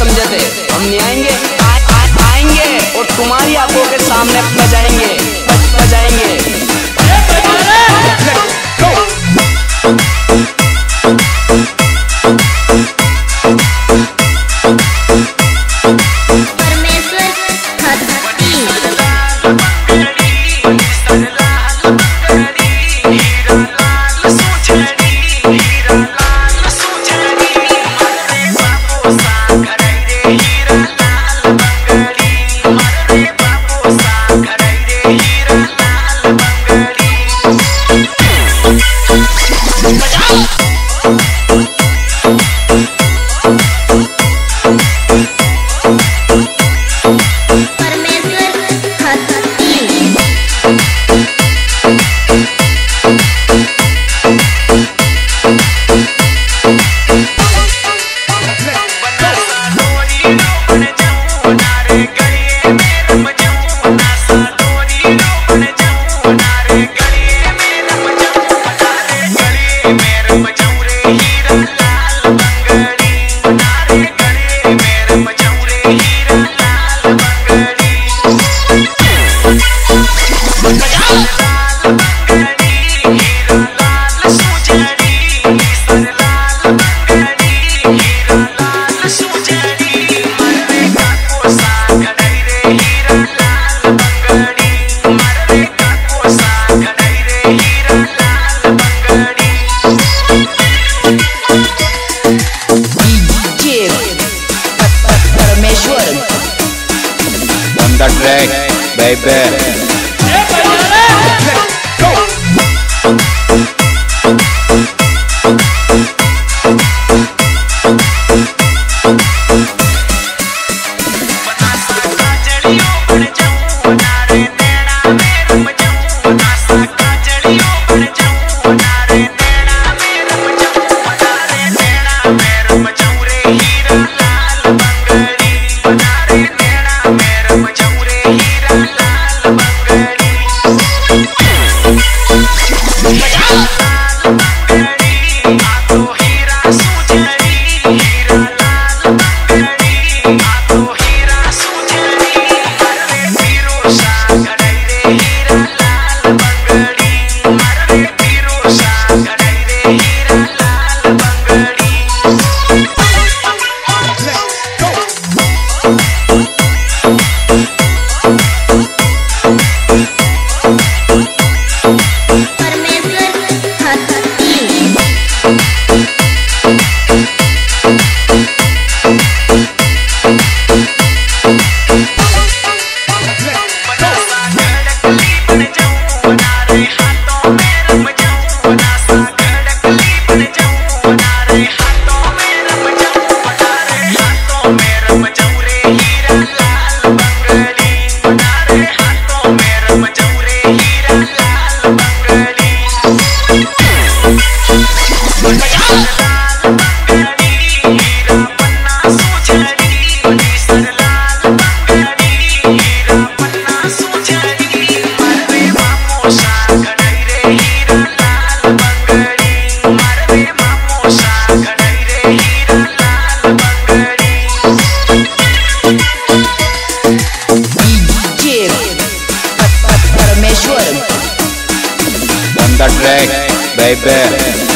समझे थे हम नहीं आएँगे आ, आ, आएँगे और तुम्हारी आँखों के सामने बजाएँगे बजाएँगे। back. Ooh. Suelta. On the track, baby.